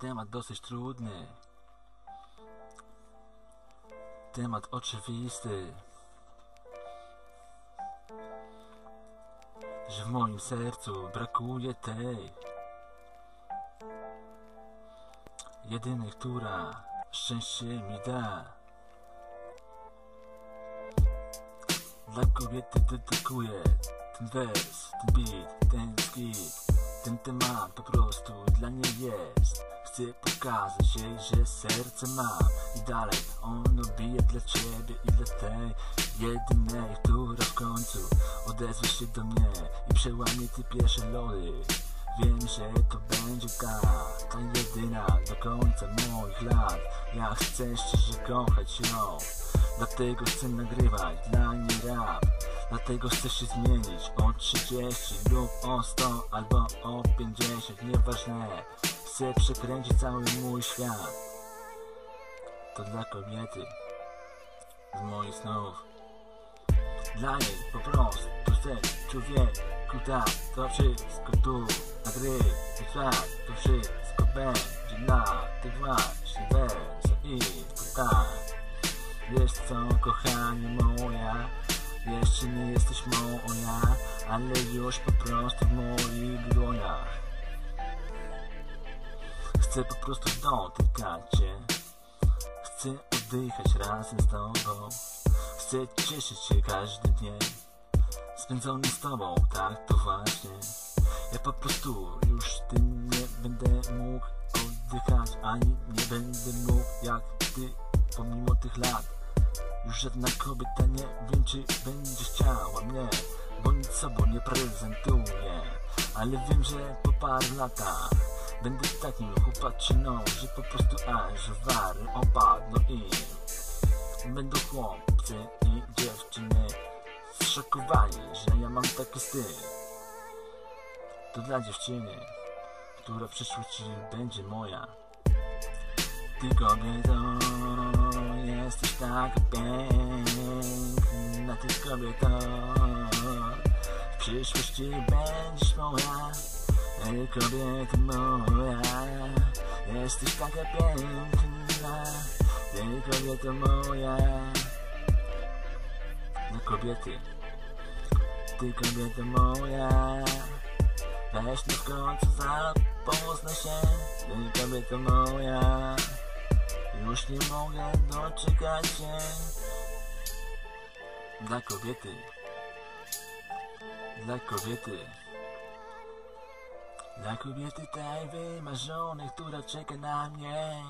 Temat dosyć trudny. Temat oczywisty. Że w moim sercu brakuje tej jedynej, która szczęście mi da. Dla kobiety dedykuję ten wers, ten beat, ten skit Ten temat po prostu dla niej jest Chcę pokazać jej, że serce mam I dalej ono bije dla ciebie i dla tej Jedynej, która w końcu odezwie się do mnie I przełamie te pierwsze lody Wiem, że to będzie ta, ta jedyna do końca moich lat. Ja chcę szczerze kochać ją Dlatego chcę nagrywać dla niej rap. Dlatego chcę się zmienić o 30 lub o 100 albo o 50 Nieważne, chcę przekręcić cały mój świat. To dla kobiety. Z moich snów. Dla niej po prostu chcę człowieku tak To wszystko tu nagrywać tak To wszystko będzie dla tych właśnie wersów i to tak Wiesz co, kochanie moja? Jeszcze nie jesteś moja? Ale już po prostu w moich dłoniach Chcę po prostu dotykać cię Chcę oddychać razem z tobą. Chcę cieszyć się każdy dzień Spędzony z tobą, tak to właśnie. Ja po prostu już tym nie będę mógł oddychać Ani nie będę mógł jak ty pomimo tych lat. Już żadna kobieta nie wiem czy będzie chciała mnie Bo nic sobą nie prezentuje Ale wiem, że po paru latach Będę takim chłopaczyną, że po prostu aż wary opadną i Będą chłopcy i dziewczyny Zszokowani, że ja mam taki styl. To dla dziewczyny, która w przyszłości będzie moja. Ty kobieto jesteś taka piękna, ty kobieto W przyszłości będziesz moja, kobieto moja Jesteś taka piękna, ty kobieto moja Dla kobiety, ty kobieto moja Weź no w końcu zapoznaj się, ty kobieto moja już nie mogę doczekać się Dla kobiety. Dla kobiety Dla kobiety tej wymarzonej, która czeka na mnie